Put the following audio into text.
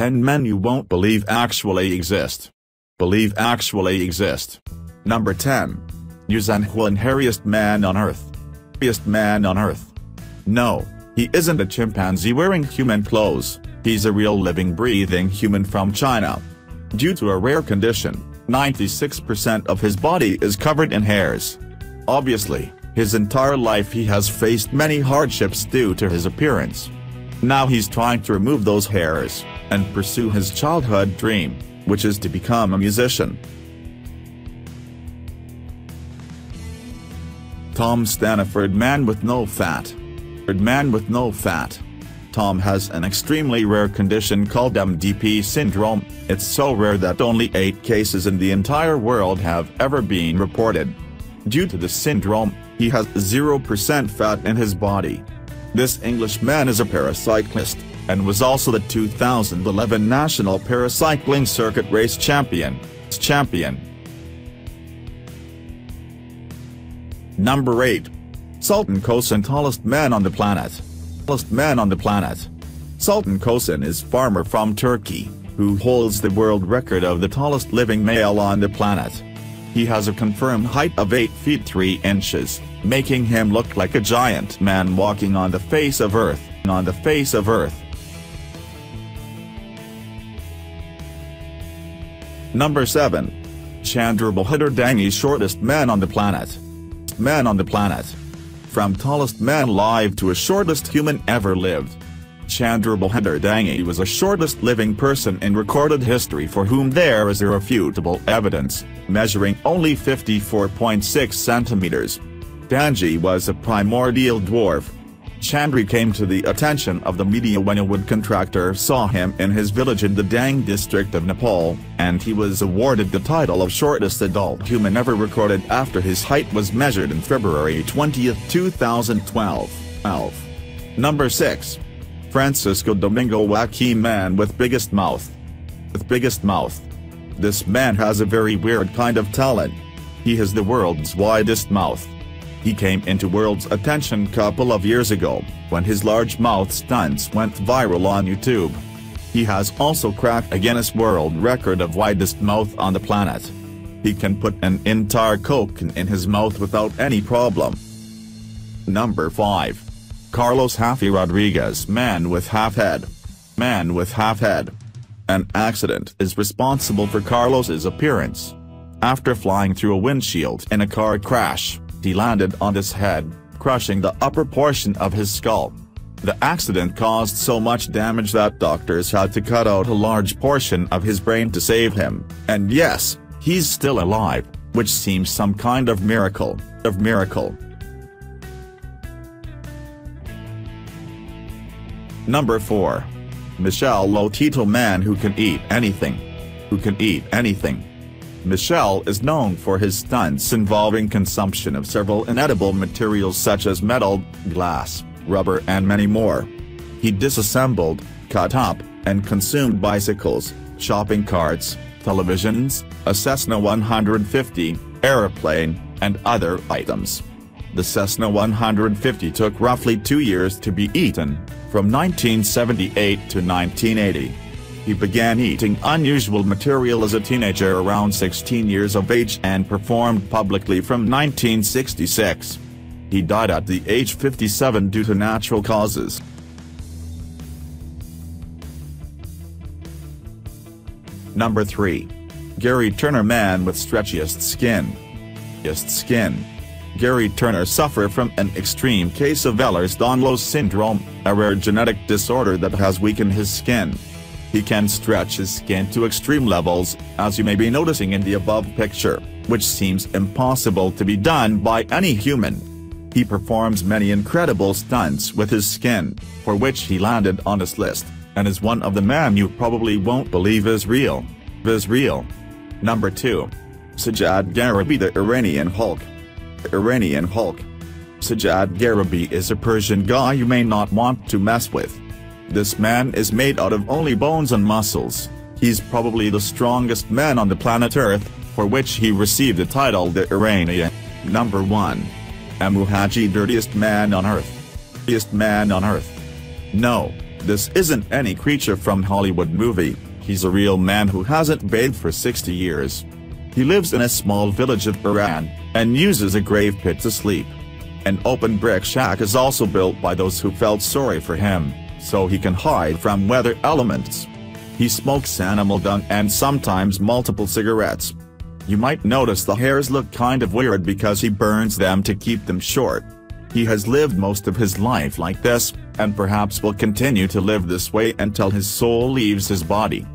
10 men you won't believe actually exist. Believe actually exist. Number 10. Yu Zhenhuan hairiest man on earth. Hairiest man on earth. No, he isn't a chimpanzee wearing human clothes, he's a real living breathing human from China. Due to a rare condition, 96% of his body is covered in hairs. Obviously, his entire life he has faced many hardships due to his appearance. Now he's trying to remove those hairs, and pursue his childhood dream, which is to become a musician. Tom Staniford Man with no fat. Man with no fat. Tom has an extremely rare condition called MDP syndrome, it's so rare that only 8 cases in the entire world have ever been reported. Due to the syndrome, he has 0% fat in his body. This Englishman is a paracyclist, and was also the 2011 National Paracycling Circuit Race Champion. Champion. Number 8. Sultan Kosen tallest man on the planet. Tallest man on the planet. Sultan Kosen is a farmer from Turkey, who holds the world record of the tallest living male on the planet. He has a confirmed height of 8 feet 3 inches, making him look like a giant man walking on the face of Earth, on the face of Earth. Number 7. Chandra Bahadur Dangi shortest man on the planet. Man on the planet. From tallest man alive to a shortest human ever lived. Chandra Bahadur Dangi was a shortest living person in recorded history for whom there is irrefutable evidence, measuring only 54.6 centimeters. Dangi was a primordial dwarf, Chandri came to the attention of the media when a wood contractor saw him in his village in the Dang district of Nepal, and he was awarded the title of shortest adult human ever recorded after his height was measured in February 20, 2012. 12. Number 6. Francisco Domingo Joaquim Man with Biggest Mouth. With Biggest Mouth. This man has a very weird kind of talent. He has the world's widest mouth. He came into world's attention couple of years ago, when his large mouth stunts went viral on YouTube. He has also cracked a Guinness World Record of widest mouth on the planet. He can put an entire coke in his mouth without any problem. Number 5. Carlos Halfy Rodriguez Man with Half Head. Man with Half Head. An accident is responsible for Carlos's appearance. After flying through a windshield in a car crash, he landed on his head, crushing the upper portion of his skull. The accident caused so much damage that doctors had to cut out a large portion of his brain to save him, and yes, he's still alive, which seems some kind of miracle, of miracle. Number 4. Michel Lotito Man Who Can Eat Anything. Who Can Eat Anything. Michel is known for his stunts involving consumption of several inedible materials such as metal, glass, rubber and many more. He disassembled, cut up, and consumed bicycles, shopping carts, televisions, a Cessna 150, aeroplane, and other items. The Cessna 150 took roughly two years to be eaten, from 1978 to 1980. He began eating unusual material as a teenager around 16 years of age and performed publicly from 1966. He died at the age 57 due to natural causes. Number 3. Gary Turner Man with stretchiest skin. Stretchiest skin. Gary Turner suffered from an extreme case of Ehlers-Danlos syndrome, a rare genetic disorder that has weakened his skin. He can stretch his skin to extreme levels, as you may be noticing in the above picture, which seems impossible to be done by any human. He performs many incredible stunts with his skin, for which he landed on this list, and is one of the men you probably won't believe is real. Is real. Number 2. Sajad Gharibi the Iranian Hulk. Iranian Hulk. Sajad Gharibi is a Persian guy you may not want to mess with. This man is made out of only bones and muscles, he's probably the strongest man on the planet Earth, for which he received the title the Iranian. Number 1. Amu Haji Dirtiest Man on Earth. Dirtiest Man on Earth. No, This isn't any creature from Hollywood movie, he's a real man who hasn't bathed for 60 years. He lives in a small village of Iran, and uses a grave pit to sleep. An open brick shack is also built by those who felt sorry for him, so he can hide from weather elements. He smokes animal dung and sometimes multiple cigarettes. You might notice the hairs look kind of weird because he burns them to keep them short. He has lived most of his life like this, and perhaps will continue to live this way until his soul leaves his body.